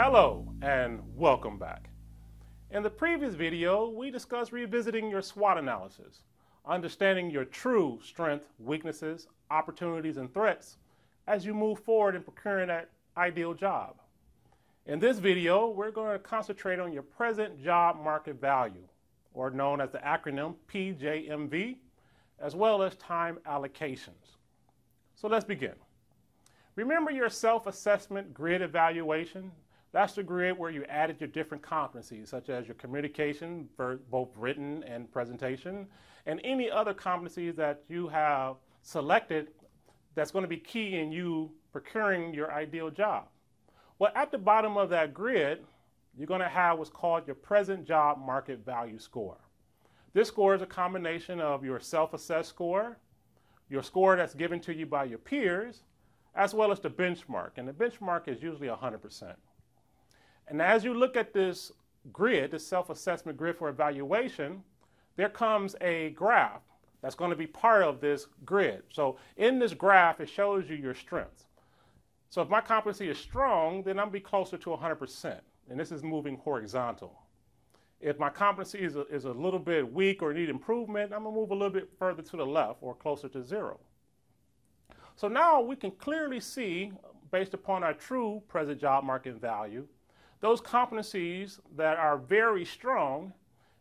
Hello and welcome back. In the previous video, we discussed revisiting your SWOT analysis, understanding your true strengths, weaknesses, opportunities, and threats as you move forward in procuring that ideal job. In this video, we're going to concentrate on your present job market value, or known as the acronym PJMV, as well as time allocations. So let's begin. Remember your self-assessment grid evaluation that's the grid where you added your different competencies, such as your communication, both written and presentation, and any other competencies that you have selected that's going to be key in you procuring your ideal job. Well, at the bottom of that grid, you're going to have what's called your present job market value score. This score is a combination of your self-assessed score, your score that's given to you by your peers, as well as the benchmark. And the benchmark is usually 100%. And as you look at this grid, this self-assessment grid for evaluation, there comes a graph that's going to be part of this grid. So in this graph, it shows you your strengths. So if my competency is strong, then I'll be closer to 100%. And this is moving horizontal. If my competency is a, is a little bit weak or need improvement, I'm going to move a little bit further to the left or closer to zero. So now we can clearly see, based upon our true present job market value, those competencies that are very strong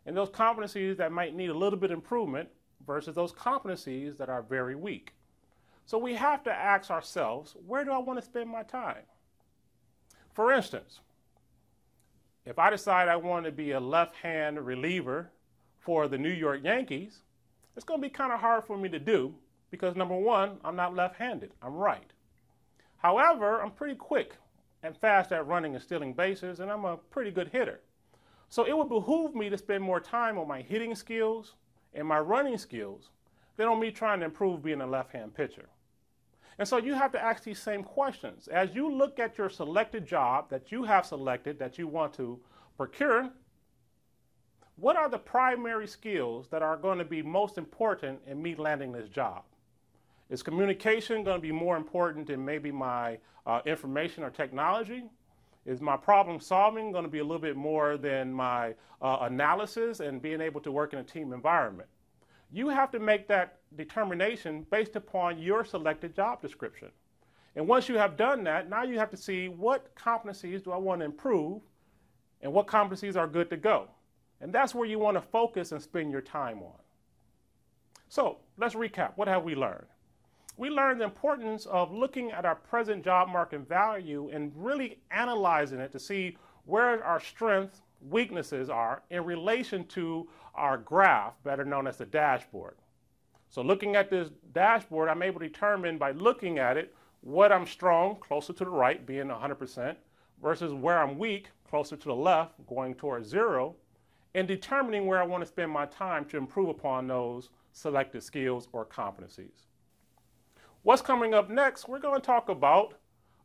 and those competencies that might need a little bit of improvement versus those competencies that are very weak. So we have to ask ourselves, where do I want to spend my time? For instance, if I decide I want to be a left-hand reliever for the New York Yankees, it's going to be kind of hard for me to do because number one, I'm not left-handed, I'm right. However, I'm pretty quick and fast at running and stealing bases, and I'm a pretty good hitter. So it would behoove me to spend more time on my hitting skills and my running skills than on me trying to improve being a left-hand pitcher. And so you have to ask these same questions. As you look at your selected job that you have selected that you want to procure, what are the primary skills that are going to be most important in me landing this job? Is communication going to be more important than maybe my uh, information or technology? Is my problem solving going to be a little bit more than my uh, analysis and being able to work in a team environment? You have to make that determination based upon your selected job description. And once you have done that, now you have to see what competencies do I want to improve and what competencies are good to go. And that's where you want to focus and spend your time on. So let's recap. What have we learned? We learned the importance of looking at our present job market value and really analyzing it to see where our strengths, weaknesses are in relation to our graph, better known as the dashboard. So looking at this dashboard, I'm able to determine by looking at it what I'm strong, closer to the right, being 100%, versus where I'm weak, closer to the left, going towards zero, and determining where I want to spend my time to improve upon those selected skills or competencies. What's coming up next? We're going to talk about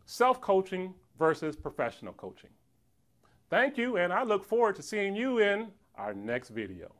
self-coaching versus professional coaching. Thank you, and I look forward to seeing you in our next video.